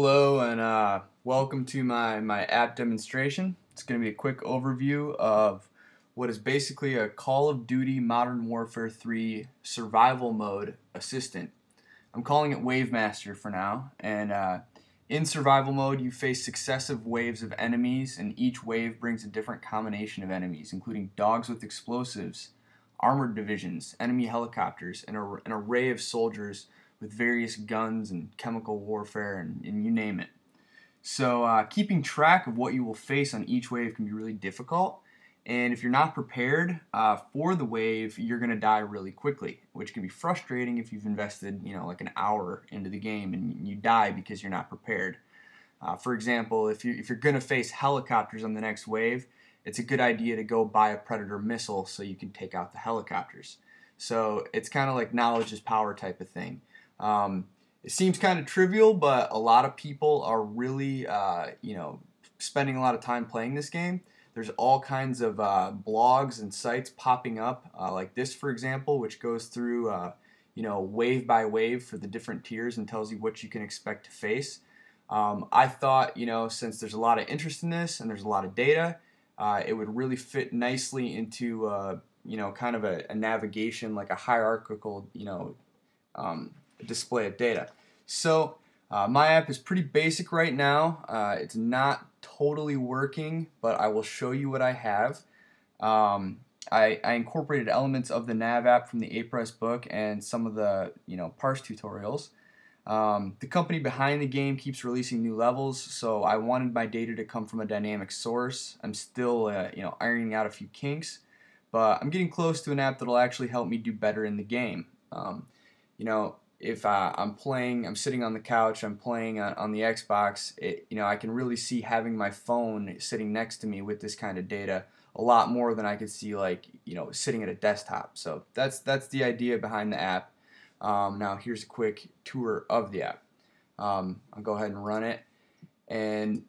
Hello and uh, welcome to my, my app demonstration. It's going to be a quick overview of what is basically a Call of Duty Modern Warfare 3 survival mode assistant. I'm calling it Wavemaster for now and uh, in survival mode you face successive waves of enemies and each wave brings a different combination of enemies including dogs with explosives, armored divisions, enemy helicopters, and a, an array of soldiers with various guns and chemical warfare and, and you name it. So uh, keeping track of what you will face on each wave can be really difficult. And if you're not prepared uh, for the wave, you're going to die really quickly, which can be frustrating if you've invested, you know, like an hour into the game and you die because you're not prepared. Uh, for example, if, you, if you're going to face helicopters on the next wave, it's a good idea to go buy a Predator missile so you can take out the helicopters. So it's kind of like knowledge is power type of thing. Um, it seems kind of trivial, but a lot of people are really, uh, you know, spending a lot of time playing this game. There's all kinds of uh, blogs and sites popping up, uh, like this, for example, which goes through, uh, you know, wave by wave for the different tiers and tells you what you can expect to face. Um, I thought, you know, since there's a lot of interest in this and there's a lot of data, uh, it would really fit nicely into, uh, you know, kind of a, a, navigation, like a hierarchical, you know, um, display of data. So uh, my app is pretty basic right now. Uh, it's not totally working, but I will show you what I have. Um, I, I, incorporated elements of the nav app from the APRESS book and some of the you know parse tutorials. Um, the company behind the game keeps releasing new levels, so I wanted my data to come from a dynamic source. I'm still uh, you know ironing out a few kinks, but I'm getting close to an app that'll actually help me do better in the game. Um, you know, if I'm playing, I'm sitting on the couch, I'm playing on, on the Xbox, it, you know, I can really see having my phone sitting next to me with this kind of data a lot more than I could see like, you know, sitting at a desktop. So that's, that's the idea behind the app. Um, now here's a quick tour of the app. Um, I'll go ahead and run it. And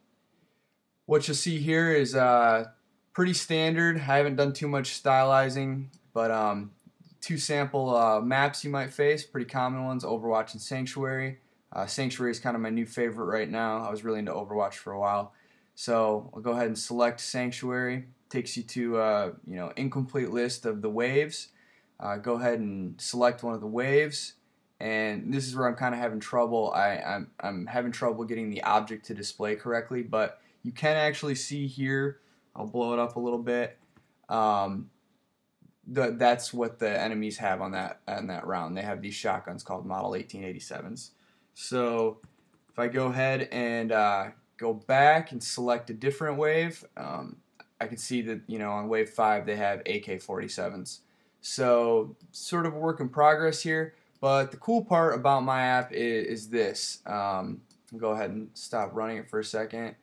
what you'll see here is uh, pretty standard. I haven't done too much stylizing, but um, two sample uh, maps you might face, pretty common ones, Overwatch and Sanctuary. Uh, Sanctuary is kind of my new favorite right now. I was really into Overwatch for a while. So I'll go ahead and select Sanctuary. Takes you to uh, you know incomplete list of the waves. Uh, go ahead and select one of the waves. And this is where I'm kind of having trouble. I, I'm, I'm having trouble getting the object to display correctly, but you can actually see here, I'll blow it up a little bit, um, the, that's what the enemies have on that on that round. They have these shotguns called Model 1887s. So if I go ahead and uh, go back and select a different wave, um, I can see that you know on wave five they have AK-47s. So sort of a work in progress here. But the cool part about my app is, is this. Um, go ahead and stop running it for a second.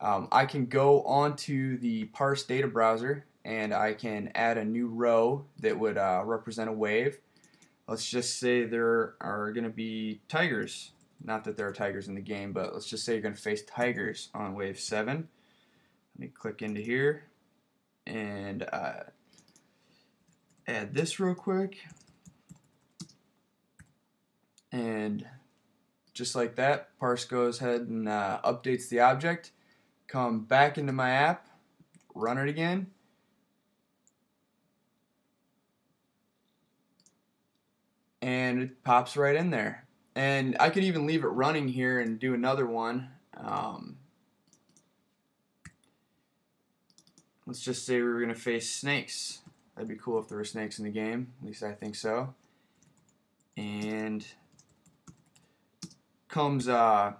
Um, I can go onto the parse data browser and I can add a new row that would uh, represent a wave. Let's just say there are going to be tigers. Not that there are tigers in the game, but let's just say you're going to face tigers on wave 7. Let me click into here and uh, add this real quick. And just like that, Parse goes ahead and uh, updates the object. Come back into my app, run it again, and it pops right in there. And I could even leave it running here and do another one. Um, let's just say we were going to face snakes. That'd be cool if there were snakes in the game. At least I think so. And comes uh,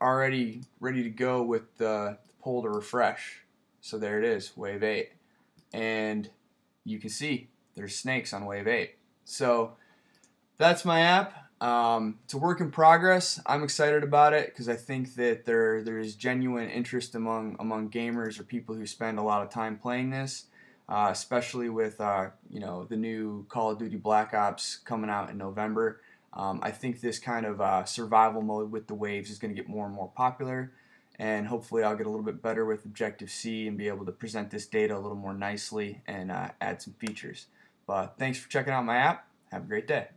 already ready to go with the pull to refresh. So there it is, wave 8. And you can see there's snakes on wave 8. So that's my app. Um, it's a work in progress. I'm excited about it because I think that there there is genuine interest among among gamers or people who spend a lot of time playing this, uh, especially with uh, you know the new Call of Duty Black Ops coming out in November. Um, I think this kind of uh, survival mode with the waves is going to get more and more popular, and hopefully I'll get a little bit better with Objective C and be able to present this data a little more nicely and uh, add some features. But thanks for checking out my app. Have a great day.